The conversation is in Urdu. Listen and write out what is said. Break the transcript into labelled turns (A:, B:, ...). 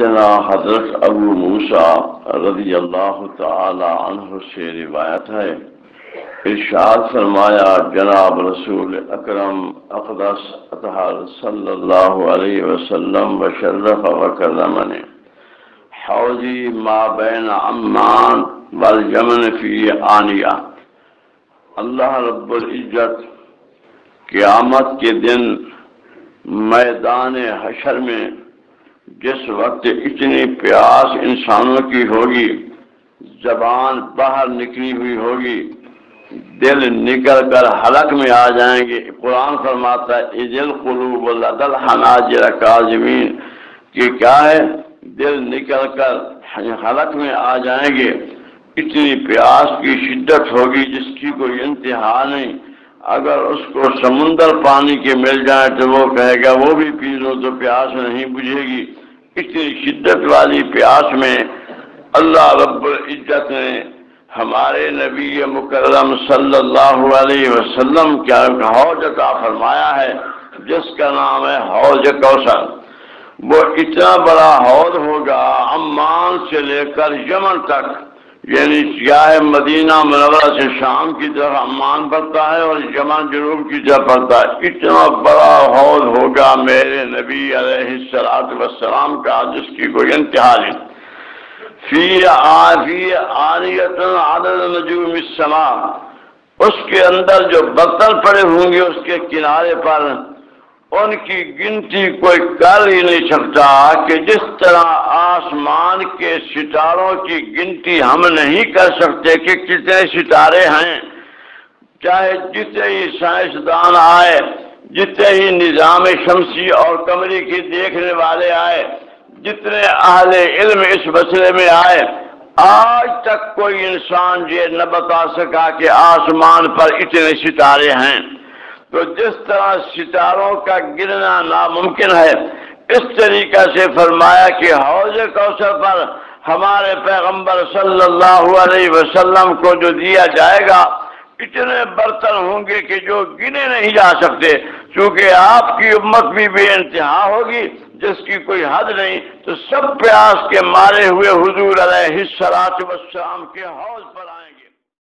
A: سیدنا حضرت ابو موسیٰ رضی اللہ تعالی عنہ سے روایت ہے۔ ارشاد فرمایا، جناب رسول اکرم اقدس اطہر صلی اللہ علیہ وسلم وشرف وکرم نے حوضی ما بین عمان والجمن فی آنیہ۔ اللہ رب العزت قیامت کے دن میدان حشر میں جس وقت اتنی پیاس انسانوں کی ہوگی، زبان باہر نکلی ہوئی ہوگی، دل نکل کر حلق میں آ جائیں گے۔ قرآن فرماتا ہے قلوب حناجر کاظمین کہ کیا ہے؟ دل نکل کر حلق میں آ جائیں گے۔ اتنی پیاس کی شدت ہوگی جس کی کوئی انتہا نہیں۔ اگر اس کو سمندر پانی کے مل جائے تو وہ کہے گا، وہ بھی پی لو تو پیاس نہیں بجھے گی۔ اتنی شدت والی پیاس میں اللہ رب العزت نے ہمارے نبی مکرم صلی اللہ علیہ وسلم کیا حوض عطا فرمایا ہے، جس کا نام ہے حوض کوثر۔ وہ اتنا بڑا حوض ہوگا، عمان سے لے کر یمن تک۔ یعنی سیاہ مدینہ منورہ سے شام کی طرف عمان پڑتا ہے اور یمن جنوب کی طرف پڑتا ہے۔ اتنا بڑا حوض ہوگا میرے نبی علیہ السلاط وسلام کا جس کی کوئی انتہا نہیں۔ فی فی آریت عدد نجوم السماء۔ اس کے اندر جو برتن پڑے ہوں گے، اس کے کنارے پر ان کی گنتی کوئی کر ہی نہیں سکتا کہ جس طرح آسمان کے ستاروں کی گنتی ہم نہیں کر سکتے کہ کتنے ستارے ہیں۔ چاہے جتنے ہی سائنسدان آئے، جتنے ہی نظام شمسی اور کمری کی دیکھنے والے آئے، جتنے اہل علم اس مسئلے میں آئے، آج تک کوئی انسان یہ نہ بتا سکا کہ آسمان پر اتنے ستارے ہیں۔ تو جس طرح ستاروں کا گرنا ناممکن ہے، اس طریقہ سے فرمایا کہ حوض کوثر پر ہمارے پیغمبر صلی اللہ علیہ وسلم کو جو دیا جائے گا، اتنے برتن ہوں گے کہ جو گنے نہیں جا سکتے۔ چونکہ آپ کی امت بھی بے انتہا ہوگی، جس کی کوئی حد نہیں۔ تو سب پیاس کے مارے ہوئے حضور علیہ السلام کے حوض پر آئیں گے۔